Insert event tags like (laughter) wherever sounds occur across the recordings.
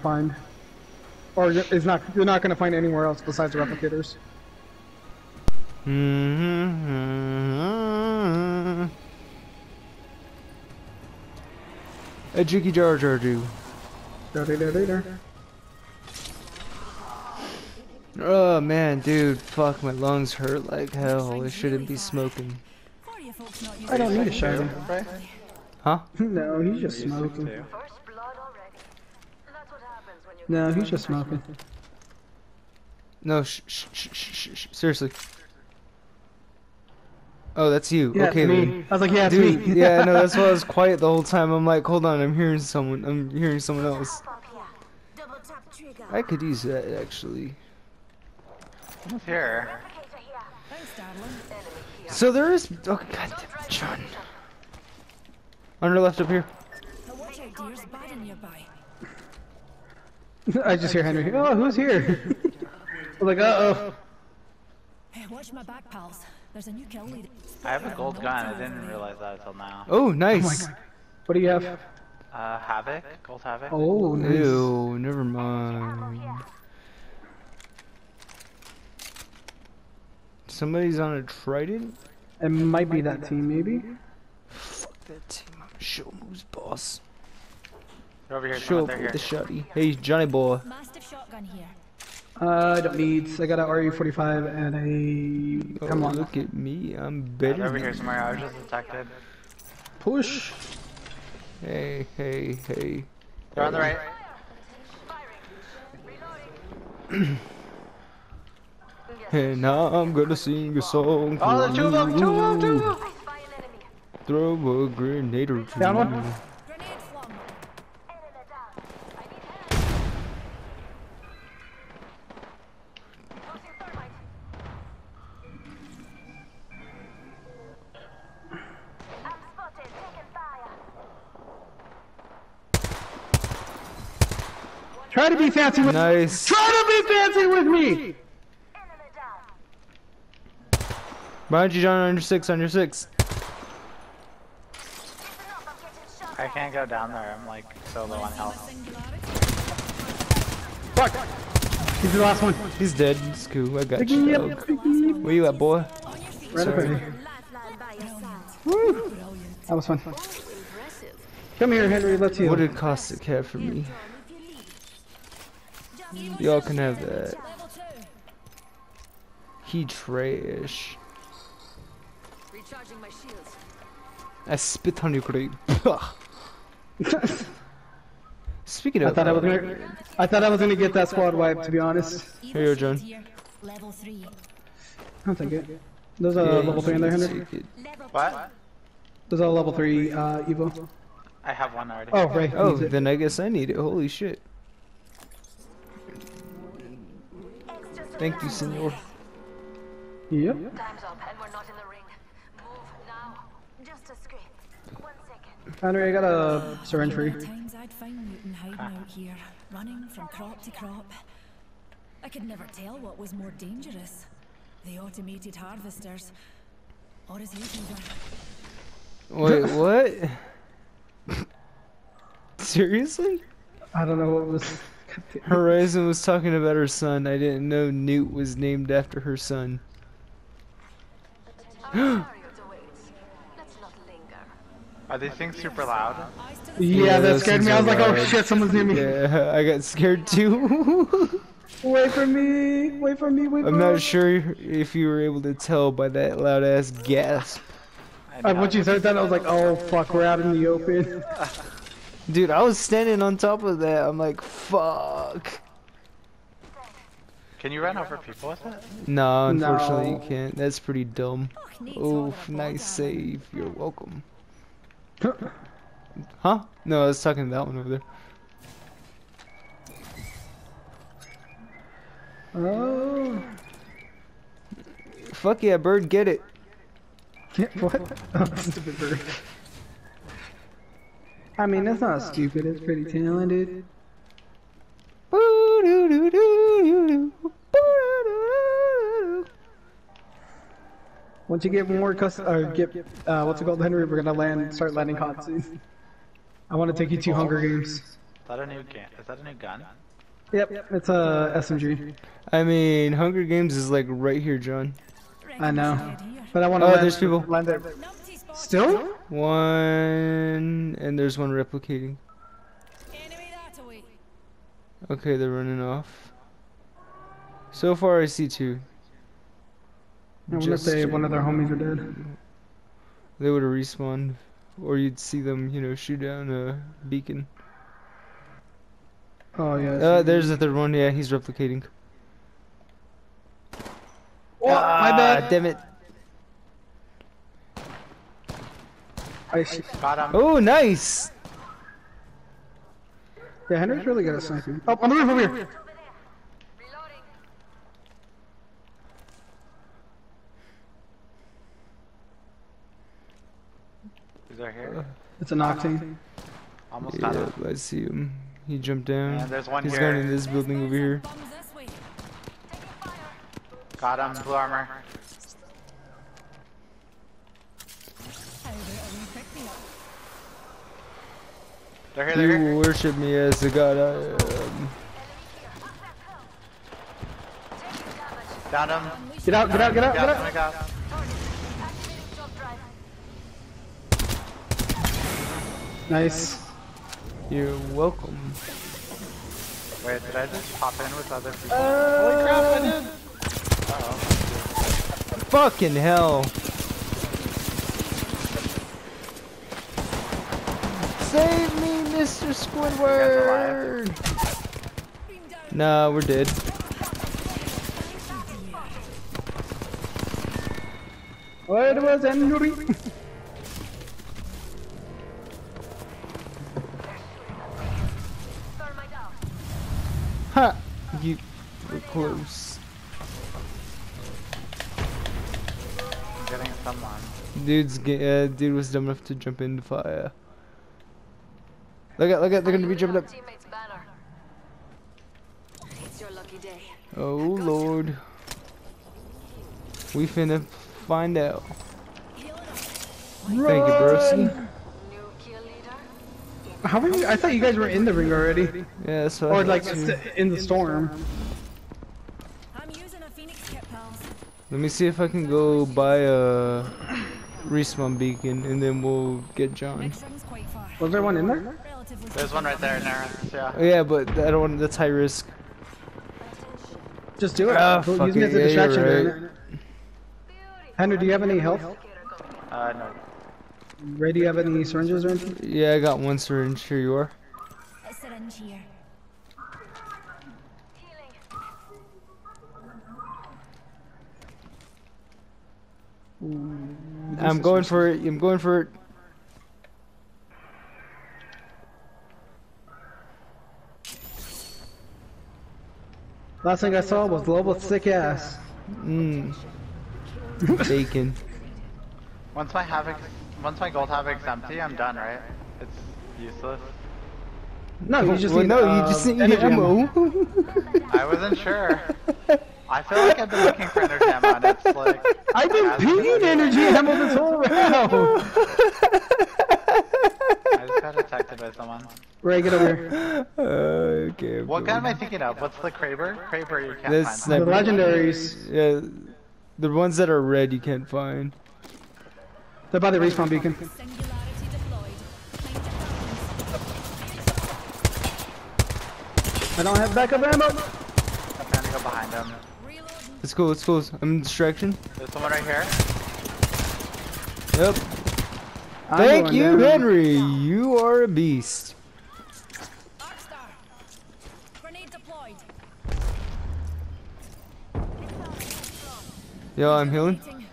find. Or is not you're not gonna find anywhere else besides the replicators. Mm-hmm. A jiggy jar jar do. Oh man, dude, fuck, my lungs hurt like hell. I shouldn't be smoking. I don't need a shower. Right? Huh? (laughs) no, he's just smoking. No, he's just smoking. No, sh sh sh sh sh sh. Seriously. Oh, that's you. Yeah, okay, me. then. I was like, yeah, it's Dude, me. (laughs) yeah, no, that's why I was quiet the whole time. I'm like, hold on, I'm hearing someone. I'm hearing someone else. I could use that actually. Here. So there is. Oh god damn it, John. On your left up here. Watch out, dears. Bad in nearby. I just hear Henry. Oh, who's here? I was (laughs) like, uh oh. Hey, watch my back, pals. There's a new kill leader. I have a gold gun. I didn't realize that until now. Oh, Oh my nice. god. What do you have? Uh, Havoc? Gold Havoc? Oh, nice. Ew, never mind. Somebody's on a trident? It might be that team, maybe. Fuck that team. I'm show moves boss. They're over here. Show Someone, up with the shotty. Hey, Johnny boy. Mastiff shotgun here. Uh, I don't need. I got a RE45 and a. Oh, Come on. look at me. I'm Yeah, better. they're over here somewhere. I was just detected. Push. Hey, hey, hey. They're on the right. (clears throat) And now I'm gonna sing a song for Oh, there's two of them! Two of them! Two of you. them! Throw a grenade or two. Down one. Try to be fancy with. Me! Nice. Try to be fancy with me. Behind you, John, under six, under six. I can't go down there. I'm like so low on health. Fuck. He's the last one. He's dead. It's cool. I got you, me dog. up. Pick me up. Where you at, boy? Right up here. Woo. That was fun. Come here, Henry. Let's heal. What did Caustic have for me? Y'all can have that. Level two. He trash. Recharging my shields. I spit on your grave. (laughs) Speaking of, I of, thought I was uh, gonna. I thought I was gonna get that squad wipe. To be honest, Here you go, John. Here. Level three. I'll take it. There's a yeah, level three in there, Henry. What? There's a level three uh, Evo. I have one already. Oh, right. Oh, then I guess I need it. Holy shit. Thank you, senor. Yep. Time's up and we're not in the ring. Move now. Just a script. One second. Henry, I got a syringe for you. Times I'd find Newton hiding out here, running from crop to crop. I could never tell what was more dangerous. The automated harvesters. Or his hay fever. Wait, what? (laughs) Seriously? I don't know what was. (laughs) Horizon was talking about her son. I didn't know Newt was named after her son. Our scenario awaits. (gasps) Let's not linger. Are these things super loud? Yeah, that scared me. I was are like, oh shit, someone's near me. Yeah, I got scared too. (laughs) Wait for me. Wait for me. Wait for I'm me. not sure if you were able to tell by that loud ass gasp. I once you said that, I was like, oh fuck, we're out in the open. (laughs) Dude, I was standing on top of that. I'm like, fuck. Can you run over people with it? No, unfortunately No. you can't. That's pretty dumb. Oof, nice save. You're welcome. Huh? No, I was talking to that one over there. Oh. Fuck yeah, bird, get it. what? Oh, (laughs) stupid bird. I mean, that's not stupid. It's pretty talented. Once you get more cus or get uh, uh, what's it called, Henry? We're gonna land, start landing COD soon. I want to take you to Hunger Games. that a new game? Is that a new gun? Yep, it's uh, a SMG. I mean, Hunger Games is like right here, John. I know. But I want to Oh, land, there's people. land there. Numpty spot. Still? One, and there's one replicating. Enemy that away. Okay, they're running off. So far, I see two. I wonder if Just they, one of their homies are dead. They would have respawned, or you'd see them, you know, shoot down a beacon. Oh yeah. Uh, there's the third one. Yeah, he's replicating. Oh, my Ah, bad. damn it. I see. Got him. Oh, nice. Yeah, Henry's really good at sniping. Oh, on the roof over here. Reloading. Is there here? Uh, it's an octane. Almost got Yeah, him. I see him. He jumped down. And there's one He's here. going in this building over here. Bums this way. Taking fire. Got him. Blue armor. How about a wee pick me up? They're here. They're You here. worship me as a god. I am. Taking. Down him. Get out, get out, get out, get out. I got him. Activating shock drive. Nice. You're welcome. Wait, did I just pop in with other people? Uh, Holy crap, I did. Uh-oh. Fucking hell. Save me, Mr. Squidward. Beam down. Nah, we're dead. Where was Henry? (laughs) Thermite. Ha! You were close. I'm getting someone. Dude's ga- uh, dude was dumb enough to jump into fire. Look at, look at, they're gonna be jumping up. Teammate's banner. It's your lucky day. Oh lord. We finna find out. Healing. Thank you, broski. New kill leader. How are you? I thought you guys were in the ring already. Yeah, that's what I Or like too. st- in the storm. I'm using a phoenix kit, pals. Let me see if I can go buy a respawn beacon and then we'll get John. Next ring's quite far. Was there one in there? Relatively There's one right there, Nara. Yeah. Oh, yeah, but I don't want, that's high risk. Just do it. Ah, Use fuck me it, as a yeah, distraction. right. Henry, do you have any health? Uh, no. Ray, do you have any syringes or anything? Yeah, I got one syringe. Here you are. A syringe here. Healing. I'm going for it. I'm going for it. Last thing I saw was Loba's sick ass. Mmm. (laughs) Bacon. Once my havoc, once my gold havoc's empty, I'm done, right? It's useless. No, you just well, need, no, uh, you just need energy ammo. (laughs) (laughs) I wasn't sure. I feel like I've been looking for energy ammo, and it's like I've been hasn't energy ammo this whole round. I just got detected by someone. Ray, get over here. Okay. I'm What gun am I going. thinking of? What's the Kraber? Kraber, you can't This find. sniper- The legendaries. Yeah, the ones that are red you can't find. They're by the respawn beacon. Singularity deployed. Mind your I don't have backup ammo. I'm trying to go behind him. Reloading. Let's go. Let's go. I'm in distraction. There's someone right here. Yep. I'm Thank you, down. Henry. You are a beast. Arcstar. Grenade deployed. Yo, I'm healing. Waiting.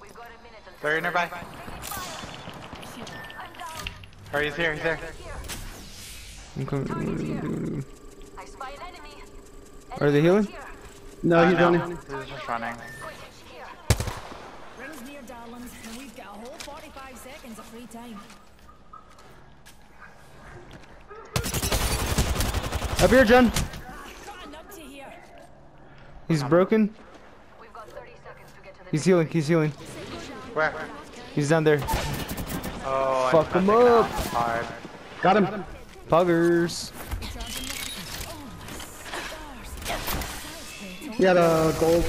We've got a minute until They're nearby. I'm down. Or he's here. He's here. I'm coming. I spy an enemy. Are they healing? No, Uh, he's no, running. He's just running. 45 seconds of free time. Up here, Jen. He's broken. He's healing. He's healing. Where? He's down there. Oh, Fuck him up. Hard. Got him. Got him. Buggers. He had a gold.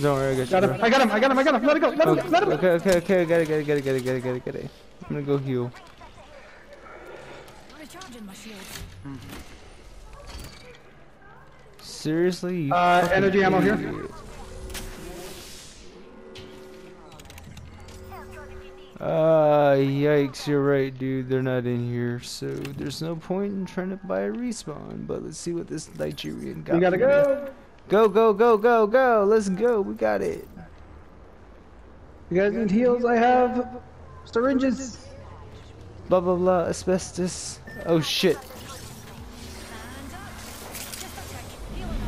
Don't worry, I got you. Got him. I got him. I got him. I got him. Let it go. Let him go. Let him go. Okay, okay, okay, got it, got it, got it, got it, got it, got it, got it. I'm gonna go heal. Recharging. Seriously? You Uh, fucking energy ammo here. idiot. Uh, yikes, you're right, dude. They're not in here, so there's no point in trying to buy a respawn. But let's see what this Nigerian got. We gotta for me. Go. Go, go, go, go. Let's go. We got it. You guys need heals? I have syringes. Blah, blah, blah. Asbestos. Oh, shit. Hands up. Just a tick. Healing up.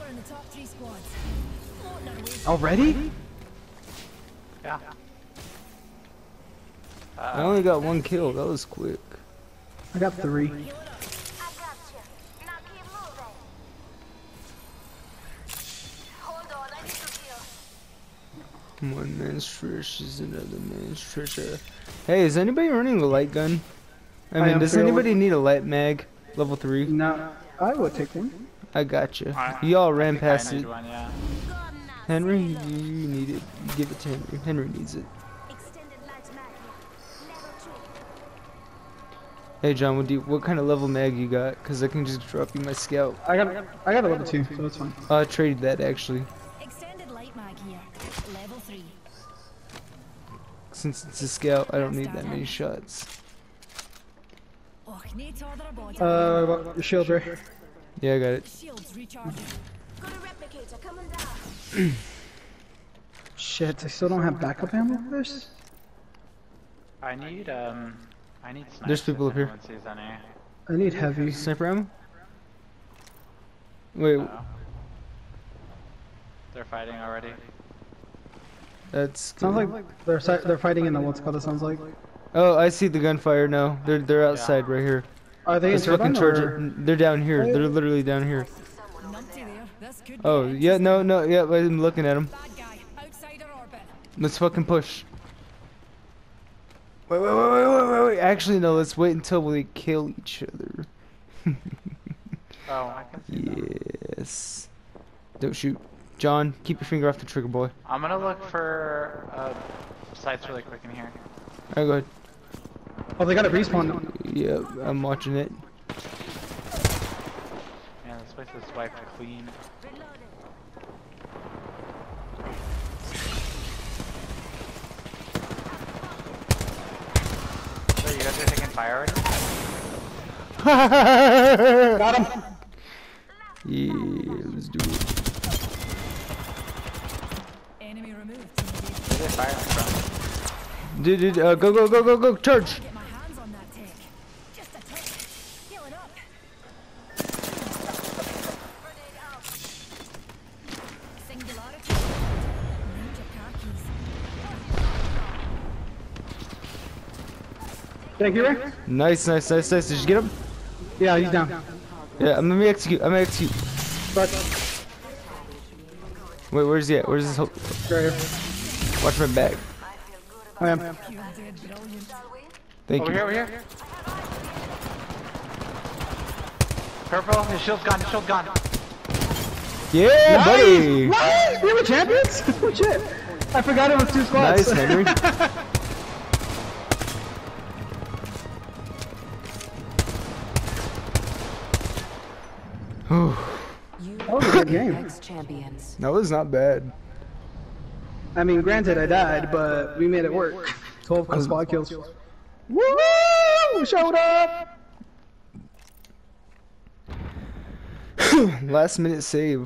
We're in the top three squads. Floating our way. Already? Yeah. I only got one kill. That was quick. I got three. I got you. Now keep moving. Hold on, I need to heal. One man's trash is another man's treasure. Hey, is anybody running the light gun? I I mean, am does anybody need a light mag? Level 3? No, I will take one. I got you. I- Y'all ran past it. One, yeah. Henry, you you need it. Give it to Henry. Henry needs it. Extended light mag here. Level three. Hey, John, what, do you, what kind of level mag you got? Because I can just drop you my scout. I got I got a level two, so that's fine. Uh, traded that, actually. Since it's a scout, I don't need that many shots. Oh, need to order a body. Uh, what- your shield right. Yeah, I got it. Shields recharging. Got a replicator coming down. (clears throat) Shit, I still don't have backup ammo for this. I need um, I need snipes. There's people up here. anyone sees any. I need heavy. Sniper ammo? Wait, Uh-oh. They're fighting already. That's. Sounds like they're si- they're fighting in the what's called. It sounds like. Oh, I see the gunfire now. They're they're outside right here. Are they in Let's fucking turbine charge or? it. They're down here. They're literally down here. Numpty there. This could be Oh, yeah, no, no, yeah, I'm looking at him. Bad guy. Outside our orbit. Let's fucking push. Wait, wait, wait, wait, wait, wait, wait. Actually, no, let's wait until we kill each other. (laughs) Oh, I can see them. Yes. Don't shoot. John, keep your finger off the trigger, boy. I'm gonna look for uh, sites really quick in here. Alright, go ahead. Oh, they got a respawn. now. Yeah, I'm watching it. Yeah, this place is wiped clean. Reloaded. So you guys are taking fire already? (laughs) Got him. Yeah, let's do it. Enemy removed. Where they firing from? Dude, dude, uh, go, go, go, go, go, charge! Get my hands on that tech. Just a tick. Healing up. Grenade out. Singularity. Ninja car keys. Thank you, Ray. Nice, nice, nice, nice. Did you get him? Yeah, he's down. Yeah, I'm gonna execute. I'm gonna execute. But Wait, where's he at? Where's his ho- right here. Watch my back. I am. You did brilliant. Thank Over you. here, over here. Purple, his shield's gone, his shield's gone. Yeah, buddy! Nice! We were champions? (laughs) oh shit! I forgot it was two squads. Nice, Henry. (laughs) Whew, that was a good game. Ex-champions. that was not bad. I mean, granted, I died, but we made it work. 12 squad kills. Woo! Showed up! (clears throat) Last minute save.